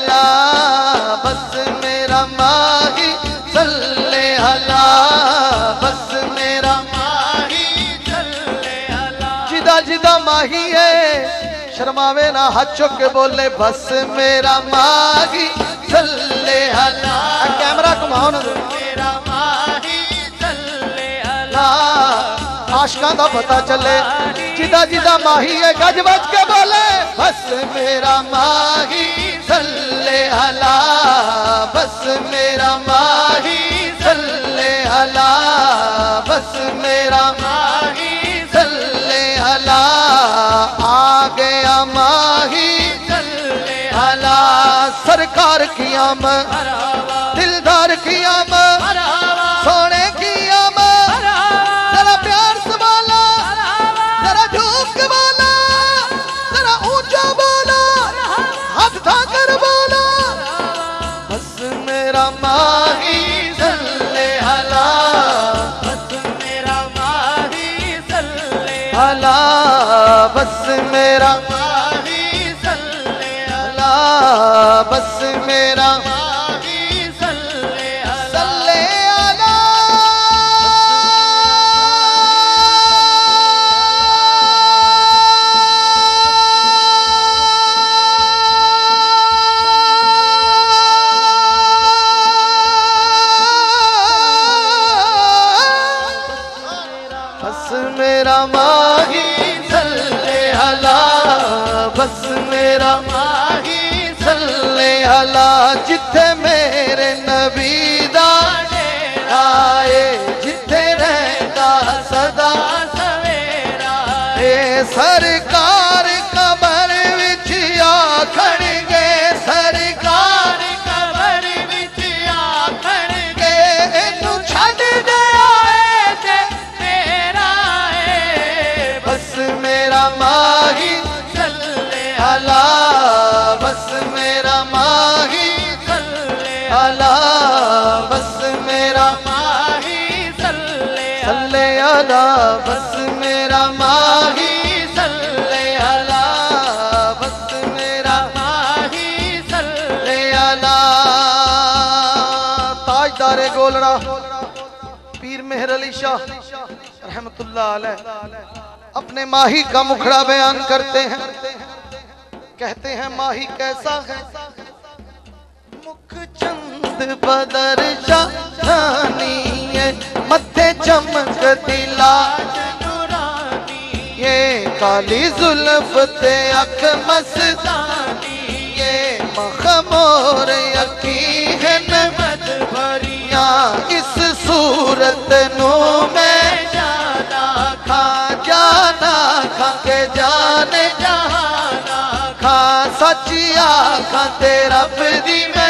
अला बस मेरा माही सल्ले अला बस मेरा माही चले अला जिदा जिदा माही है शर्मावे ना हाथ चुक के बोले बस मेरा माही सल्ले अला कैमरा घुमाओ ना। मेरा माही चले अला ला आशका का पता चले जिदा जिदा माही है गज बज के बोले बस मेरा माही सल्ले अला, बस मेरा माही, सल्ले अला, बस मेरा माही, सल्ले अला। आ गया माही चले अला। सरकार की आम, दिलदार की आम, सोने की आम, जरा प्यार से जरा झूक के जरा ऊँचा बोला, हाथ उठा कर बस मेरा माही चले अला बस मेरा बस मेरा माही सल्ले हला बस मेरा माही सल्ले अला जिथे मेरे नबी अला बस मेरा माही चले सल्ले अला बस मेरा माही चले अला। बस मेरा माही चले ले अला। ताजदारे गोलड़ा पीर मेहर अली शाह रहमतुल्लाह अलैह। अपने माही का मुखड़ा बयान करते हैं। कहते हैं माही कैसा है? मुख चंद बदर जानी है, मथे चमक दिला ये काली जुल्फ ते अख मस्तानी ये मखमोर यकीन मत भरी या इस सूरत नु मैं जाना खा जाना खा के जाने जहाना खा। सच्ची आखा ते रब दी मैं शाना खा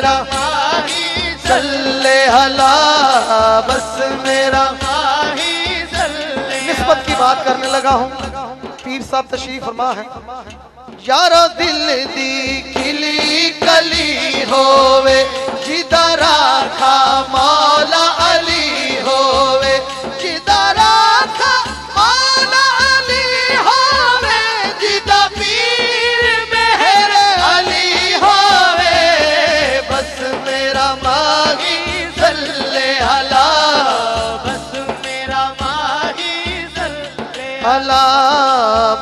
मेरा। सल्ले हला, बस मेरा। नस्बत की बात करने लगा हूँ। पीर साहब तशरीफ़ फरमा है। यारो दिल दी खिली कली होवे, जिदा राखा अला,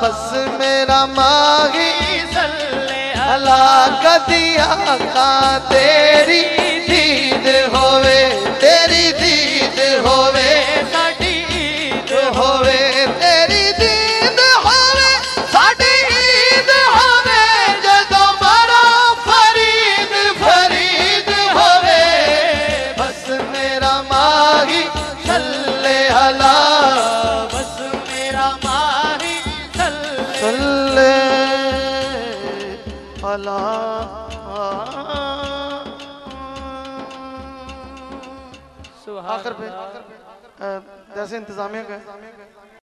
बस मेरा माही। चले अला, कदिया का तेरी दीद होवे, तेरी दीद होवे। साडी ईद होवे, तेरी दीद होवे, साडी ईद होवे, जदों मरा फरीद फरीद होवे। बस मेरा माही सुभान आखिर पे जैसे इंतजामिया का